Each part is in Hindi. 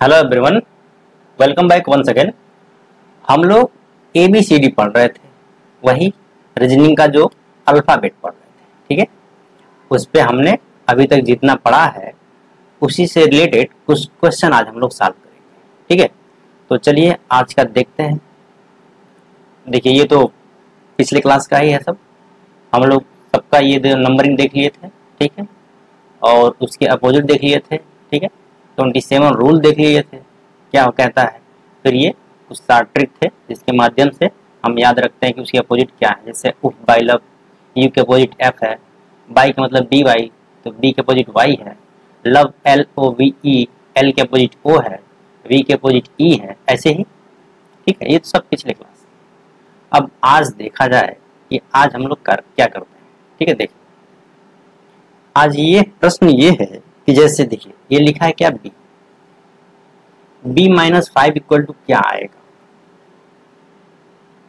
Hello everyone welcome back one second हम लोग ए बी सी डी पढ़ रहे थे। वही रीजनिंग का जो अल्फ़ाबेट पढ़ रहे थे, ठीक है? उस पर हमने अभी तक जितना पढ़ा है, उसी से रिलेटेड कुछ क्वेश्चन आज हम लोग सॉल्व करेंगे, ठीक है? तो चलिए आज का देखते हैं। देखिए, ये तो पिछले क्लास का ही है सब। हम लोग सबका ये नंबरिंग देख लिए थे, ठीक है? और उसके अपोजिट देख लिए थे, ठीक है? ट्वेंटी सेवन रूल देख लिए थे। क्या वो कहता है? फिर ये कुछ सार ट्रिक थे, जिसके माध्यम से हम याद रखते हैं कि उसके अपोजिट क्या है। जैसे, उफ बाई लव यू के अपोजिट एफ़ है। बाई का मतलब बी वाई तो बी के अपोजिट वाई है। Love L O V E L के अपोजिट ओ है। वी के अपोजिट ई है। ऐसे ही। ठीक है, ये तो सब पिछले क्लास अब आज देखा जाए कि आज हम लोग कर, क्या करते हैं। ठीक है, देखिए। आज ये प्रश्न ये है कि जैसे देखिए, ये लिखा है क्या B B minus five equal to क्या आएगा?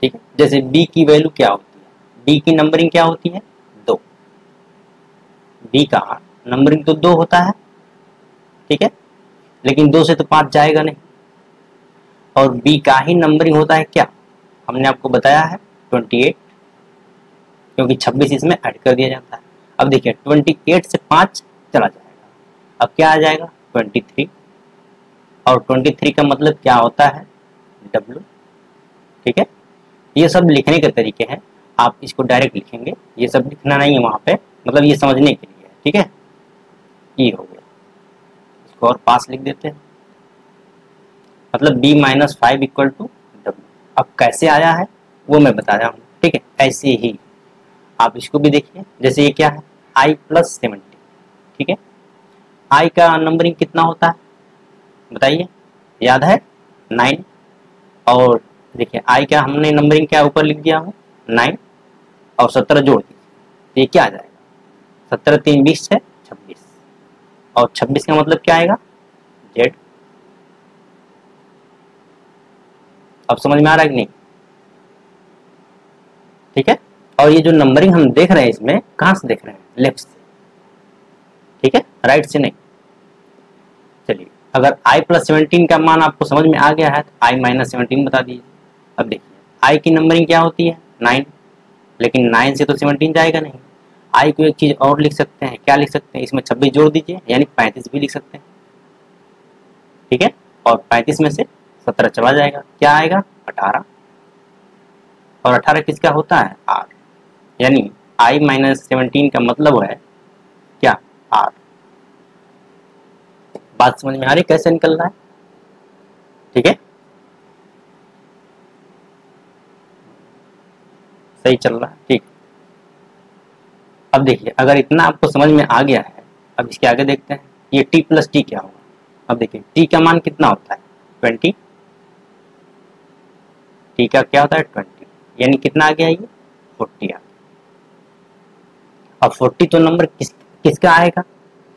ठीक है? जैसे बी की वैल्यू क्या होती है? बी की नंबरिंग क्या होती है? दो। बी का नंबरिंग तो दो होता है, ठीक है? लेकिन दो से तो पाँच जाएगा नहीं। और बी का ही नंबरिंग होता है क्या? हमने आपको बताया है ट्वेंटी एट क्योंकि छब्बीस इसमें ऐड कर दिया जाता है। अब देखिए ट्वेंटी एट से पाँच चला जाएगा। अब क्या आ जाएगा? ट्वेंटी थ्री और ट्वेंटी थ्री का मतलब क्या होता है? डब्लू ठीक है? ये सब लिखने के तरीके हैं। आप इसको डायरेक्ट लिखेंगे। ये सब लिखना नहीं है वहाँ पे। मतलब ये समझने के लिए। ठीक है? ये हो गया। इसको और पास लिख देते हैं। मतलब B minus five equal to W अब कैसे आया है? वो मैं बता रहा हूँ। ठीक है? ऐसे ही। आप इसको भी देखिए। जैसे ये क्या है? आई प्लस सेवेंटी ठीक है? आई का नंबरिंग कितना होता है? बताइए। याद है? नाइन और देखिए आई का हमने नंबरिंग क्या ऊपर लिख दिया हूँ नाइन और सत्रह जोड़ दीजिए। ये क्या आ जाएगा? सत्रह तीन बीस है, छब्बीस। और छब्बीस का मतलब क्या आएगा? जेड अब समझ में आ रहा है कि नहीं? ठीक है? और ये जो नंबरिंग हम देख रहे हैं इसमें, कहाँ से देख रहे हैं? लेफ़्ट से। ठीक है? राइट से नहीं। अगर i प्लस सेवनटीन का मान आपको समझ में आ गया है तो i माइनस सेवनटीन बता दीजिए। अब देखिए, i की नंबरिंग क्या होती है? नाइन लेकिन नाइन से तो सेवनटीन जाएगा नहीं। I को एक चीज़ और लिख सकते हैं। क्या लिख सकते हैं? इसमें छब्बीस जोड़ दीजिए, यानी पैंतीस भी लिख सकते हैं। ठीक है? और पैंतीस में से सत्रह चला जाएगा। क्या आएगा? अठारह। और अठारह किसका होता है? आर यानी आई माइनस सेवनटीन का मतलब है क्या आर बात समझ में आ रही कैसे निकल रहा है? ठीक है? सही चल रहा है, ठीक। अब देखिए, अगर इतना आपको समझ में आ गया है, अब इसके आगे देखते हैं, ये टी प्लस टी क्या होगा? अब देखिए टी का मान कितना होता है? ट्वेंटी। टी का क्या होता है? ट्वेंटी। यानी कितना आ गया ये? फोर्टी आ गया। अब फोर्टी तो नंबर किस, किसका आएगा?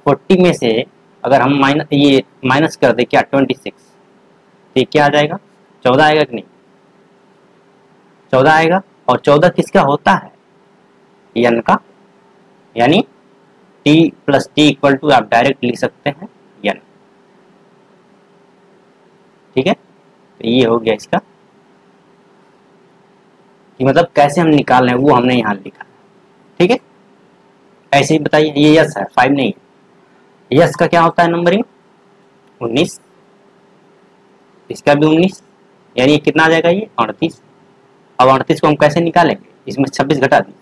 फोर्टी में से अगर हम माइनस ये माइनस कर दे क्या ट्वेंटी सिक्स तो ये क्या आ जाएगा? चौदह आएगा कि नहीं? चौदह आएगा, और चौदह किसका होता है? यन का। यानी T plus T equal to आप डायरेक्ट लिख सकते हैं यन ठीक है? तो ये हो गया इसका। कि मतलब कैसे हम निकाल रहे हैं, वो हमने यहाँ लिखा। ठीक है? ऐसे ही बताइए, ये यस है फाइव नहीं है। यस का क्या होता है नंबरिंग उन्नीस। इसका भी उन्नीस। यानी कितना आ जाएगा ये? अड़तीस। अब अड़तीस को हम कैसे निकालेंगे? इसमें छब्बीस घटा दीजिए।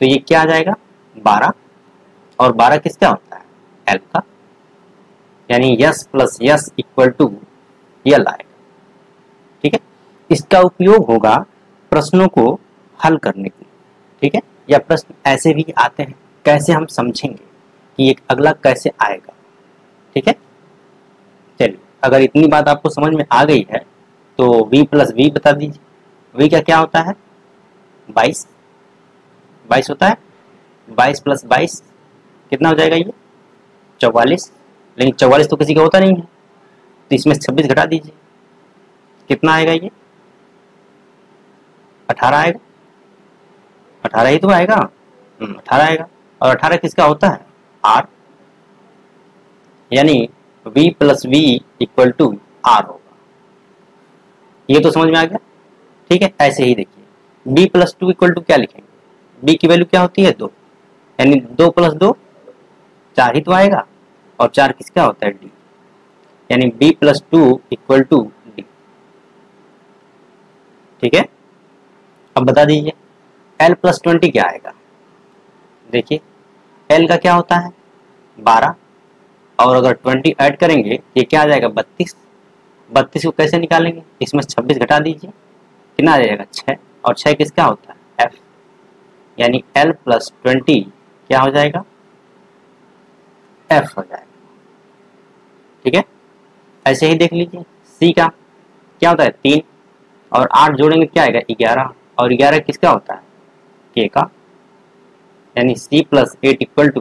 तो ये क्या आ जाएगा? बारह। और बारह किसका होता है? एल का। यानी S plus S equal to L आएगा ठीक है? इसका उपयोग होगा प्रश्नों को हल करने के लिए। ठीक है? या प्रश्न ऐसे भी आते हैं। कैसे हम समझेंगे? कि एक अगला कैसे आएगा? ठीक है? चलिए, अगर इतनी बात आपको समझ में आ गई है तो v प्लस वी बता दीजिए। V का क्या होता है? बाईस। बाईस होता है? बाईस प्लस बाईस, कितना हो जाएगा ये? चौवालीस। लेकिन चौवालीस तो किसी का होता नहीं है। तो इसमें छब्बीस घटा दीजिए। कितना आएगा ये? अठारह आएगा। अठारह ही तो आएगा। अठारह आएगा। और अठारह किसका होता है? आर यानी v plus V equal to R होगा। ये तो समझ में आ गया? ठीक है, ऐसे ही देखिए। B plus two equal to क्या लिखेंगे? B की वैल्यू क्या होती है? दो। यानी दो प्लस दो, चार ही तो आएगा। और चार किसका होता है? डी यानी b plus two equal to D ठीक है? अब बता दीजिए, l प्लस ट्वेंटी क्या आएगा? देखिए l का क्या होता है? बारह। और अगर ट्वेंटी ऐड करेंगे, ये क्या आ जाएगा? बत्तीस। बत्तीस को कैसे निकालेंगे? इसमें छब्बीस घटा दीजिए। कितना आ जाएगा? छः और छः किसका होता है? एफ़ यानी एल प्लस ट्वेंटी क्या हो जाएगा? एफ़ हो जाएगा। ठीक है? ऐसे ही देख लीजिए। सी का क्या होता है? तीन। और आठ जोड़ेंगे, क्या आएगा? ग्यारह। और ग्यारह किसका होता है? के का। यानी C plus eight equal to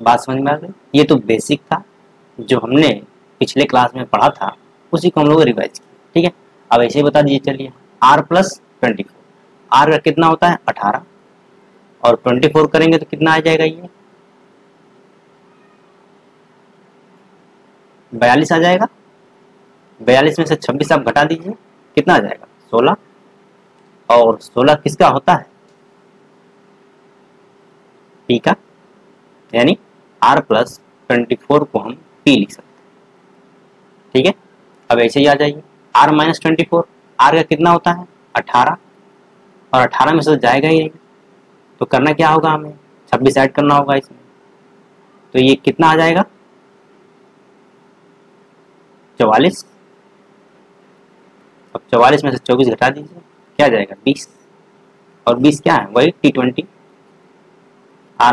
बात समझ में आ गई? ये तो बेसिक था, जो हमने पिछले क्लास में पढ़ा था, उसी को हम लोग रिवाइज किया ठीक है? अब ऐसे ही बता दीजिए, चलिए। R plus twenty four R का कितना होता है? अठारह। और ट्वेंटी फोर करेंगे तो कितना आ जाएगा ये? बयालीस आ जाएगा। बयालीस में से छब्बीस आप घटा दीजिए, कितना आ जाएगा? सोलह। और सोलह किसका होता है? पी का यानी आर प्लस ट्वेंटी फोर को हम पी लिख सकते हैं। ठीक है? अब ऐसे ही आ जाइए। R minus twenty four R का कितना होता है? अठारह। और अठारह में से तो जाएगा ही नहीं तो करना क्या होगा हमें? छब्बीस ऐड करना होगा इसमें। तो ये कितना आ जाएगा? चौवालीस। अब चौवालीस में से चौबीस घटा दीजिए। क्या जाएगा? बीस। और बीस क्या है? वही T twenty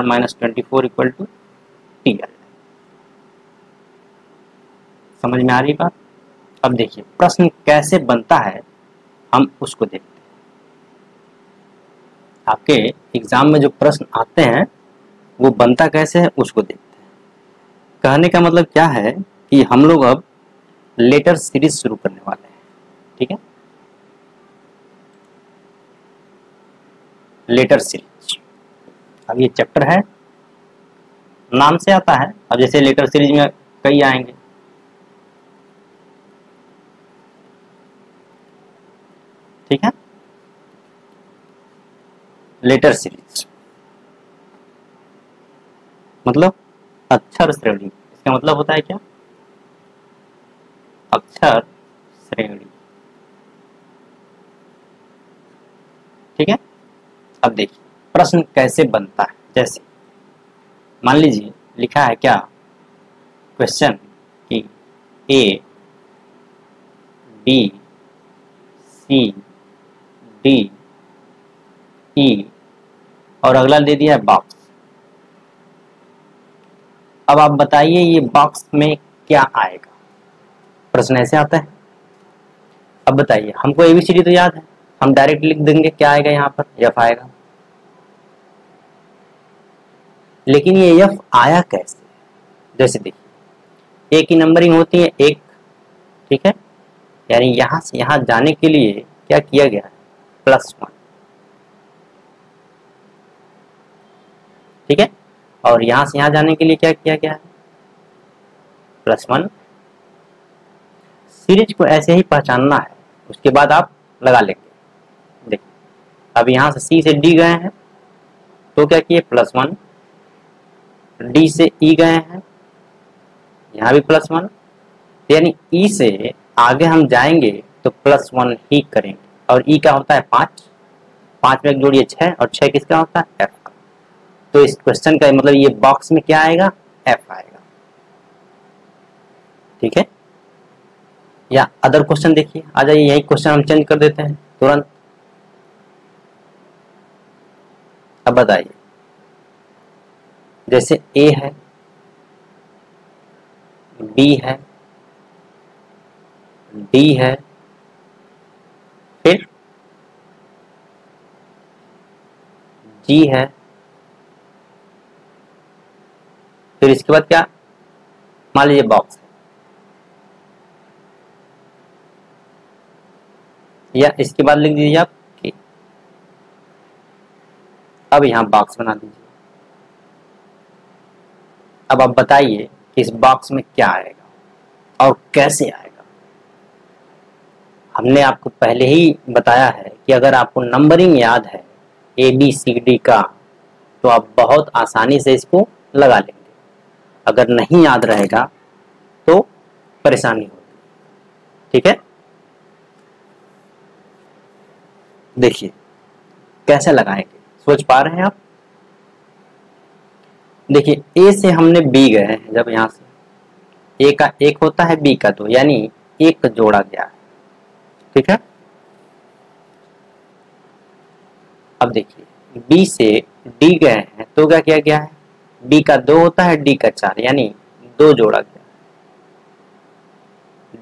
minus twenty four equal to T L समझ में आ रही बात? अब देखिए, प्रश्न कैसे बनता है, हम उसको देखते हैं। आपके एग्ज़ाम में जो प्रश्न आते हैं, वो बनता कैसे है, उसको देखते हैं। कहने का मतलब क्या है कि हम लोग अब लेटर सीरीज़ शुरू करने वाले हैं, ठीक है? Letter series. अब ये चैप्टर है। नाम से आता है। अब जैसे लेटर सीरीज़ में कई आएँगे। ठीक है? लेटर सीरीज़ मतलब अक्षर श्रेणी। इसका मतलब होता है क्या? अक्षर श्रेणी। ठीक है? अब देखिए। प्रश्न कैसे बनता है? जैसे, मान लीजिए, लिखा है क्या? क्वेश्चन कि A B C D E और अगला दे दिया है बॉक्स अब आप बताइए ये बॉक्स में क्या आएगा? प्रश्न ऐसे आता है। अब बताइए, हमको एबीसीडी तो याद है। हम डायरेक्ट लिख देंगे क्या आएगा यहाँ पर? एफ़ आएगा। लेकिन ये एफ़ आया कैसे? जैसे देखिए ए की नंबरिंग होती है, एक, ठीक है? यानी यहाँ से यहाँ जाने के लिए क्या किया गया है? Plus one. ठीक है? और यहाँ से यहाँ जाने के लिए क्या किया गया है? Plus one. सीरीज़ को ऐसे ही पहचानना है, उसके बाद आप लगा लेंगे। देखिए, अब यहाँ से सी से डी गए हैं तो क्या किए? Plus one. डी से ई गए हैं। यहाँ भी प्लस वन। यानी ई से आगे हम जाएँगे तो प्लस वन ही करेंगे। और ई का होता है? पाँच। पाँच में एक जोड़िए छह। और छह किसका होता है? एफ़ का। तो इस क्वेश्चन का मतलब ये बॉक्स में क्या आएगा? एफ़ आएगा। ठीक है? या अदर क्वेश्चन देखिए। आ जाइए, यही क्वेश्चन हम चेंज कर देते हैं तुरंत। अब बताइए। जैसे ए है बी है डी है, फिर जी है, फिर इसके बाद क्या? मान लीजिए बॉक्स या इसके बाद लिख दीजिए आप कि अब यहाँ बॉक्स बना दीजिए। अब आप बताइए कि इस बॉक्स में क्या आएगा और कैसे आएगा? हमने आपको पहले ही बताया है कि अगर आपको नंबरिंग याद है ए बी सी डी का तो आप बहुत आसानी से इसको लगा लेंगे। अगर नहीं याद रहेगा तो परेशानी होगी। ठीक है? देखिए, कैसे लगाएँगे? सोच पा रहे हैं आप? देखिए ए से हमने बी गए हैं, जब यहाँ से। ए का एक होता है बी का दो, यानी एक जोड़ा गया ठीक है? अब देखिए बी से डी गए हैं तो क्या किया गया है? बी का दो होता है डी का चार, यानी दो जोड़ा गया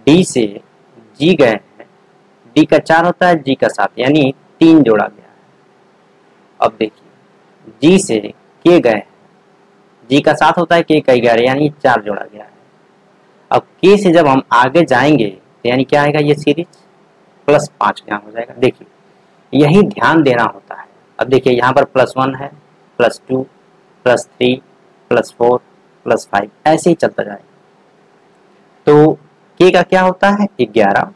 डी से जी गए हैं डी का चार होता है जी का सात, यानी तीन जोड़ा गया है। अब देखिए जी से के गए हैं जी का साथ होता है के का ग्यारह यानी चार जोड़ा गया है। अब के से जब हम आगे जाएँगे तो यानी क्या आएगा ये सीरीज़ प्लस पाँच यहाँ हो जाएगा। देखिए, यही ध्यान देना होता है। अब देखिए, यहाँ पर प्लस वन है plus two plus three plus four plus five ऐसे ही चलता जाएगा। तो के का क्या होता है? ग्यारह।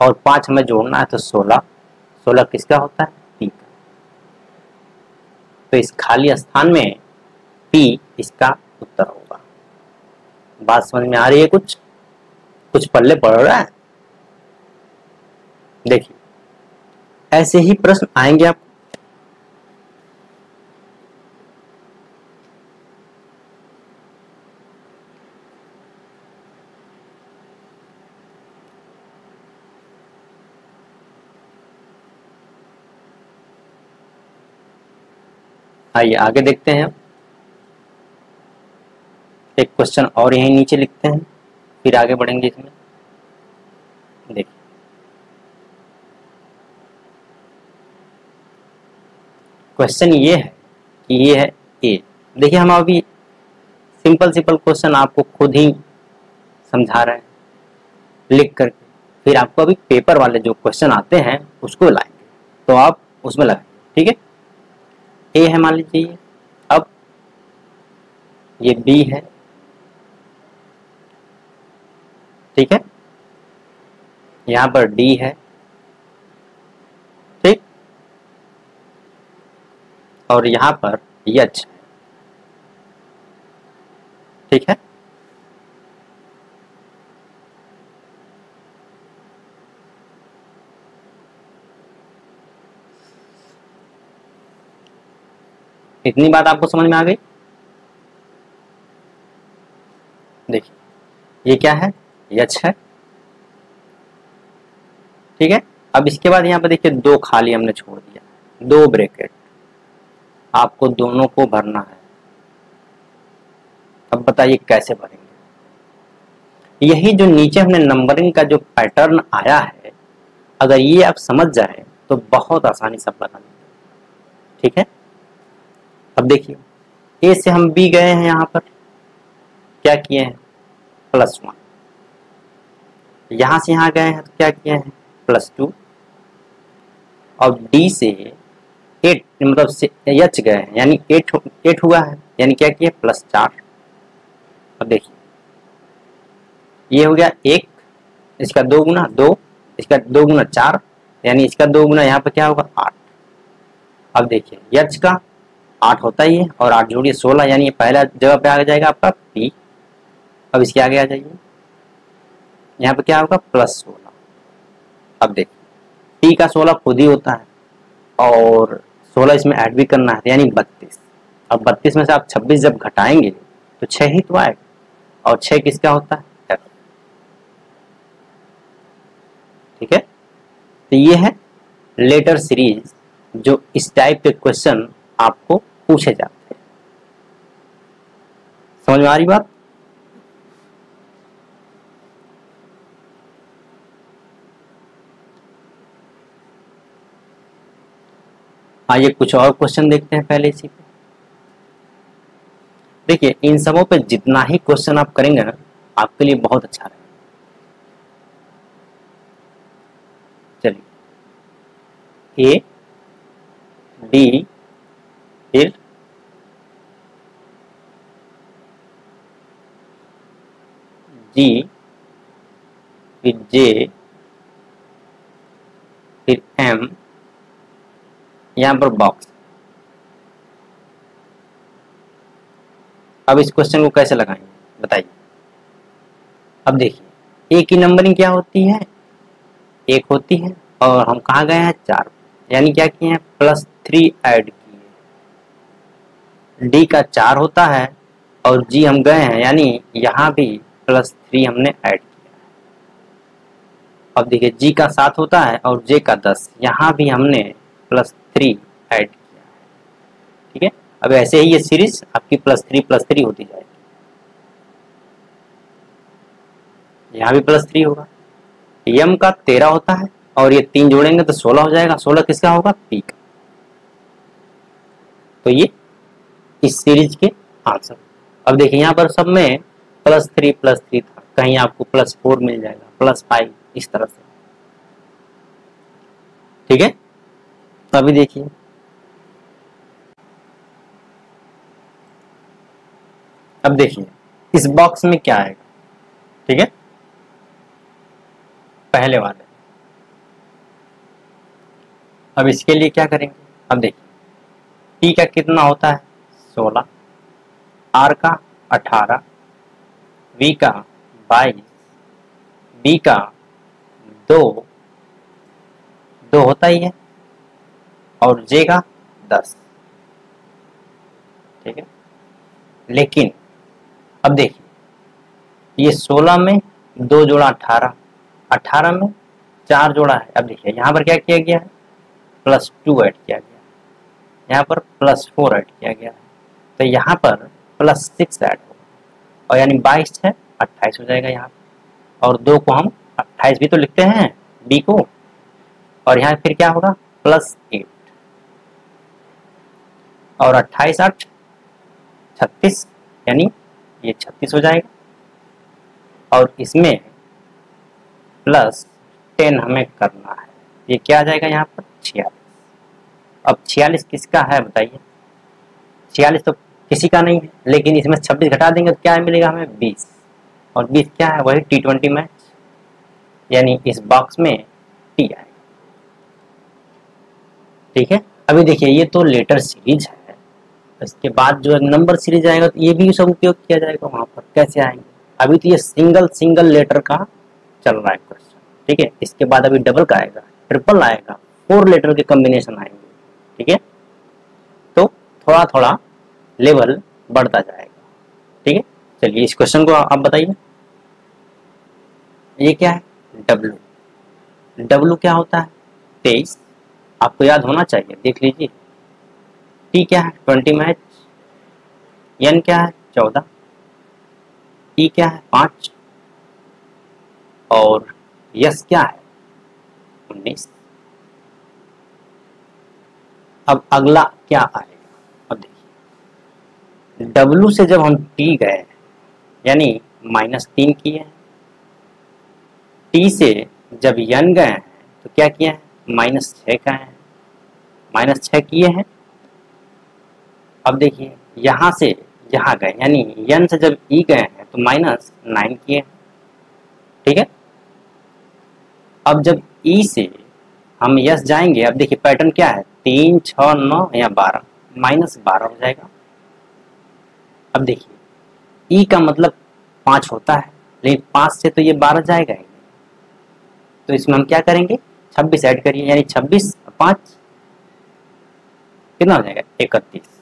और पाँच हमें जोड़ना है तो सोलह। सोलह किसका होता है? पी का। तो इस खाली स्थान में पी इसका उत्तर होगा। बात समझ में आ रही है कुछ? कुछ पल्ले पड़ रहा है? देखिए, ऐसे ही प्रश्न आएँगे आप। आइए, आगे देखते हैं। एक क्वेश्चन और यहीं नीचे लिखते हैं, फिर आगे बढ़ेंगे इसमें। देखिए क्वेश्चन ये है कि ये है ए देखिए, हम अभी सिंपल सिंपल क्वेश्चन आपको खुद ही समझा रहे हैं। लिख करके, फिर आपको अभी पेपर वाले जो क्वेश्चन आते हैं, उसको लाएँगे तो आप उसमें लगाएँगे ठीक है? ए है मान लीजिए अब ये बी है। ठीक है? यहाँ पर डी है। ठीक? और यहाँ पर यच ठीक है? इतनी बात आपको समझ में आ गई? देखिए, ये क्या है? यच है। ठीक है? अब इसके बाद यहाँ पर देखिए दो खाली हमने छोड़ दिया। दो ब्रैकेट। आपको दोनों को भरना है। अब बताइए कैसे भरेंगे? यही जो नीचे हमने नंबरिंग का जो पैटर्न आया है, अगर ये आप समझ जाए तो बहुत आसानी से बता बना ठीक है? अब देखिए ए से हम बी गए हैं यहाँ पर। क्या किए हैं? प्लस वन यहाँ से यहाँ गए हैं तो क्या किए हैं? प्लस टू और डी से एट मतलब से एच गए हैं, यानी एट एट हुआ है, यानी क्या किया? प्लस चार. अब देखिए। ये हो गया एक, इसका दो गुना दो, इसका दो गुना चार, यानी इसका दो गुना यहाँ पर क्या होगा? आठ. अब देखिए यच का आठ होता ही है, और आठ जोड़िए सोलह, यानी पहला जगह पे आ जाएगा आपका पी अब इसके आगे आ जाइए। यहाँ पे क्या होगा? प्लस सोलह। अब देखिए टी का सोलह खुद ही होता है और सोलह इसमें ऐड भी करना है, यानी बत्तीस। अब बत्तीस में से आप छब्बीस जब घटाएँगे तो छह ही तो आएगा। और छह किसका होता है? ठीक है? तो ये है लेटर सीरीज़ जो इस टाइप के क्वेश्चन आपको पूछे जाते हैं। समझ में आ रही बात? आइए कुछ और क्वेश्चन देखते हैं पहले इसी पे। देखिए, इन सबों पे जितना ही क्वेश्चन आप करेंगे ना, आपके लिए बहुत अच्छा रहेगा। चलिए। ए डी फिर जी फिर जे फिर एम यहाँ पर बॉक्स अब इस क्वेश्चन को कैसे लगाएँगे? बताइए। अब देखिए ए की नंबरिंग क्या होती है? एक होती है और हम कहा गए हैं? चार। यानी क्या किए हैं? प्लस थ्री ऐड किए डी का चार होता है और जी हम गए हैं, यानी यहाँ भी प्लस थ्री हमने ऐड किया अब देखिए जी का सात होता है और जे का दस। यहाँ भी हमने प्लस थ्री ऐड किया है। ठीक है? अब ऐसे ही ये सीरीज़ आपकी प्लस थ्री प्लस थ्री होती जाएगी। यहाँ भी प्लस थ्री होगा। यम का तेरह होता है और ये तीन जोड़ेंगे तो सोलह हो जाएगा। सोलह किसका होगा? पी का। तो ये इस सीरीज़ के आंसर अब देखिए, यहाँ पर सब में प्लस थ्री प्लस थ्री था। कहीं आपको प्लस फोर मिल जाएगा प्लस फाइव इस तरह से। ठीक है? अभी देखिए अब देखिए, इस बॉक्स में क्या आएगा ठीक है? पहले वाले। अब इसके लिए क्या करेंगे? अब देखिए टी का कितना होता है? सोलह। आर का अठारह। वी का बाईस। बी का दो। दो होता ही है। और जे का दस। ठीक है? लेकिन, अब देखिए, ये सोलह में दो जोड़ा अठारह अठारह में चार जोड़ा है। अब देखिए, यहाँ पर क्या किया गया है? प्लस टू ऐड किया गया यहाँ पर प्लस फोर ऐड किया गया है। तो यहाँ पर प्लस सिक्स ऐड होगा। और यानी बाईस है, अट्ठाईस हो जाएगा यहाँ और दो को हम अट्ठाईस भी तो लिखते हैं, बी को। और यहाँ फिर क्या होगा? Plus eight. और अट्ठाईस आठ, छत्तीस, यानी ये छत्तीस हो जाएगा। और इसमें प्लस टेन हमें करना है। ये क्या आ जाएगा यहाँ पर? छियालीस। अब छियालीस किसका है बताइए? छियालीस तो किसी का नहीं है, लेकिन इसमें छब्बीस घटा देंगे तो क्या मिलेगा हमें? बीस। और बीस क्या है? वही टी ट्वेंटी मैच यानी इस बॉक्स में टी आएगा। ठीक है? अभी देखिए, ये तो लेटर सीरीज़ है। इसके बाद जो है नंबर सीरीज़ आएगा तो ये भी सब उपयोग किया जाएगा वहाँ पर। कैसे आएँगे? अभी तो ये सिंगल सिंगल लेटर का चल रहा है क्वेश्चन ठीक है? इसके बाद अभी डबल का आएगा ट्रिपल आएगा फोर लेटर के कॉम्बिनेशन आएँगे, ठीक है? तो थोड़ा थोड़ा लेवल बढ़ता जाएगा, ठीक है? चलिए इस क्वेश्चन को आप बताइए। ये क्या है? डब्लू डब्लू क्या होता है? तेईस। आपको याद होना चाहिए, देख लीजिए। टी क्या है, ट्वेंटी मैच। एन क्या है? चौदह। टी क्या है? पाँच। और यस क्या है? उन्नीस। अब अगला क्या आएगा? अब देखिए। डब्लू से जब हम टी गए, यानी माइनस तीन किए। हैं टी से जब यन गए हैं तो क्या किए? हैं माइनस छ का है। माइनस छ किए हैं। अब देखिए, यहाँ से यहाँ गए, यानी यन से जब ई गए हैं तो माइनस नाइन किए ठीक है? अब जब ई से हम यस जाएँगे, अब देखिए पैटर्न क्या है? तीन छ नौ या बारह माइनस बारह हो जाएगा। अब देखिए ई का मतलब पाँच होता है, लेकिन पाँच से तो ये बारह जाएगा ही। तो इसमें हम क्या करेंगे? छब्बीस ऐड करिए, यानी छब्बीस, पाँच, कितना हो जाएगा? इकतीस।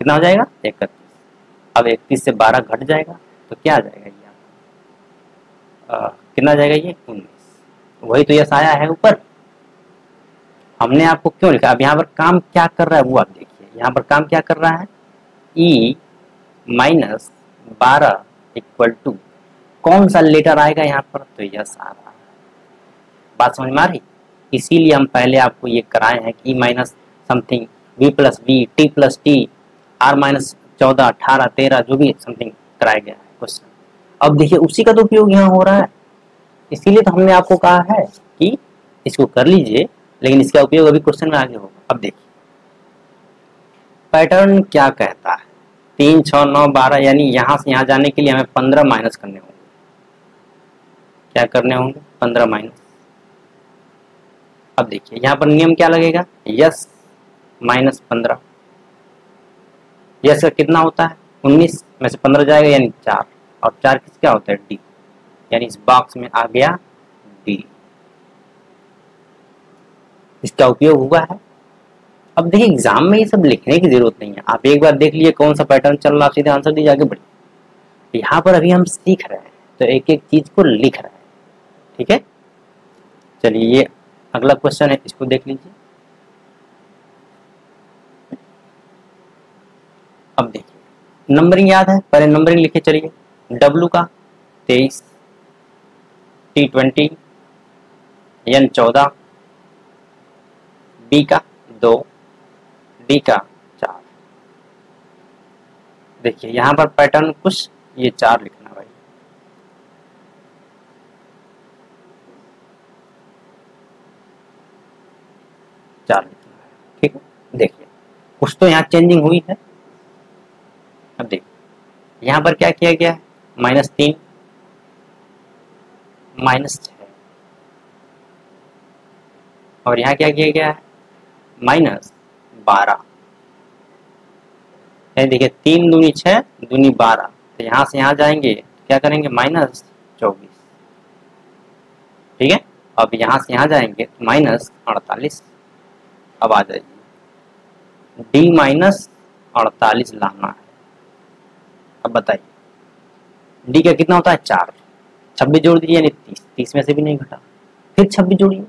कितना हो जाएगा? इकतीस। अब इकतीस से बारह घट जाएगा तो क्या आ जाएगा ये कितना जाएगा ये? उन्नीस। वही तो यस आया है ऊपर। हमने आपको क्यों लिखा? अब यहाँ पर काम क्या कर रहा है वो आप देखिए। यहाँ पर काम क्या कर रहा है? ई माइनस बारह इक्वल टू कौन सा लेटर आएगा यहाँ पर? तो यस आ रहा है बात समझ में आ रही? इसीलिए हम पहले आपको ये कराए हैं कि E minus something V plus B T plus T R minus चौदह, अठारह, तेरह, जो भी समथिंग कराया गया है क्वेश्चन अब देखिए, उसी का तो उपयोग यहाँ हो रहा है। इसीलिए तो हमने आपको कहा है कि इसको कर लीजिए, लेकिन इसका उपयोग अभी क्वेश्चन में आगे होगा। अब देखिए। पैटर्न क्या कहता है? तीन छ नौ, बारह, यानी यहाँ से यहाँ जाने के लिए हमें पंद्रह माइनस करने होंगे। क्या करने होंगे? पंद्रह माइनस अब देखिए, यहाँ पर नियम क्या लगेगा? यस माइनस पंद्रह। यस का कितना होता है? उन्नीस में से पंद्रह जाएगा यानी चार। और चार किस क्या होता है? डी। यानी इस बॉक्स में आ गया डी। इसका उपयोग हुआ है। अब देखिए एग्ज़ाम में ये सब लिखने की ज़रूरत नहीं है। आप एक बार देख लिए कौन सा पैटर्न चल रहा है आप सीधे आंसर दीजिए, आगे बढ़िए। यहाँ पर अभी हम सीख रहे हैं तो एक एक चीज़ को लिख रहे हैं। ठीक है? चलिए, ये अगला क्वेश्चन है, इसको देख लीजिए। अब देखिए। नंबरिंग याद है? पहले नंबरिंग लिखे, चलिए। डब्लू का, तेईस टी ट्वेंटी एन चौदह बी का दो डी का चार। देखिए, यहाँ पर पैटर्न कुछ ये चार लिखना भाई। चार लिखना ठीक है? देखिए, कुछ तो यहाँ चेंजिंग हुई है। यहाँ पर क्या किया गया? माइनस तीन, माइनस छ और यहाँ क्या किया गया? है माइनस बारह। देखिए, तीन दूनी छः दूनी बारह। तो यहाँ से यहाँ जाएँगे, क्या करेंगे? माइनस चौबीस। ठीक है? अब यहाँ से यहाँ जाएँगे तो माइनस अड़तालीस। अब आ जाइए। डी माइनस अड़तालीस लाना है। अब बताइए। डी का कितना होता है? चार। छब्बीस जोड़ दीजिए, यानी तीस। तीस में से भी नहीं घटा। फिर छब्बीस जोड़िए।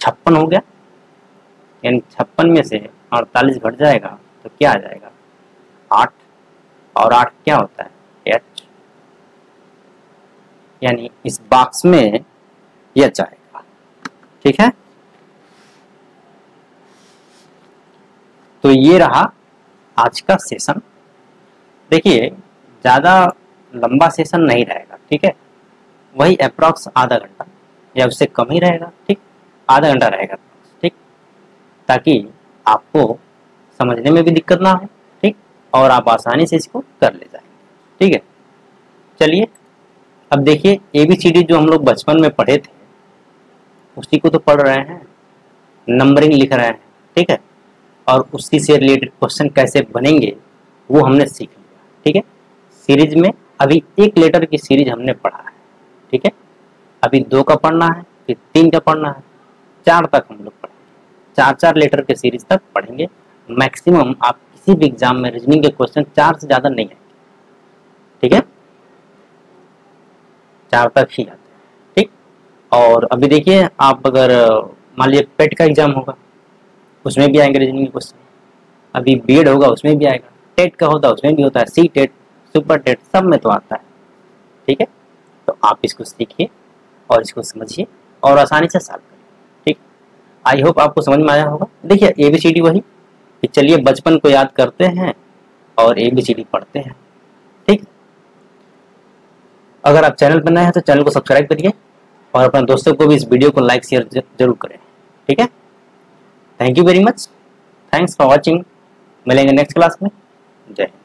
छप्पन हो गया। यानी छप्पन में से अड़तालीस घट जाएगा तो क्या आ जाएगा? आठ। और आठ क्या होता है? एच। यानी इस बॉक्स में एच आएगा ठीक है? तो ये रहा आज का सेशन देखिए, ज़्यादा लंबा सेशन नहीं रहेगा, ठीक है? वही अप्रॉक्स आधा घंटा, या उससे कम ही रहेगा, ठीक? आधा घंटा रहेगा, ठीक? ताकि आपको समझने में भी दिक्कत ना हो ठीक? और आप आसानी से इसको कर ले जाएँगे ठीक है? चलिए, अब देखिए ए बी सी डी जो हम लोग बचपन में पढ़े थे, उसी को तो पढ़ रहे हैं नंबरिंग लिख रहे हैं, ठीक है? और उसी से रिलेटेड क्वेश्चन कैसे बनेंगे, वो हमने सीख ठीक है? सीरीज़ में अभी एक लेटर की सीरीज़ हमने पढ़ा है, ठीक है? अभी दो का पढ़ना है, फिर तीन का पढ़ना है, चार तक हम लोग पढ़ेंगे। चार चार लेटर के सीरीज़ तक पढ़ेंगे। मैक्सिमम आप किसी भी एग्ज़ाम में रीजनिंग के क्वेश्चन चार से ज़्यादा नहीं आएँगे, ठीक है? चार तक ही आते हैं, ठीक? और अभी देखिए, आप अगर, मान लीजिए पेट का एग्ज़ाम होगा, उसमें भी आएँगे रीजनिंग के क्वेश्चन अभी बी होगा, उसमें भी आएगा। टेट का होता है, उसमें भी होता है सी टेट सुपर टेट सब में तो आता है। ठीक है? तो आप इसको सीखिए और इसको समझिए और आसानी से सॉल्व आई होप आपको समझ में आया होगा। देखिए ए बी सी डी वही। कि चलिए, बचपन को याद करते हैं और ए बी सी डी पढ़ते हैं। ठीक? अगर आप चैनल पर नए हैं तो चैनल को सब्सक्राइब करिए और अपने दोस्तों को भी इस वीडियो को लाइक, शेयर ज़रूर करें। ठीक है? Thank you very much thanks for watching मिलेंगे नेक्स्ट क्लास में। Okay.